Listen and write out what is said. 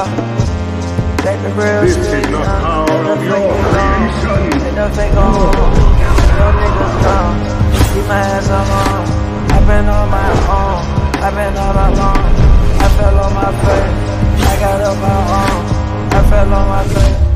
Let the real This shit, is the power of your creation. Let the fake go. No niggas gone. Keep my hands on. I've been on my own. I've been all alone. I fell on my face. I got up my own. I fell on my face.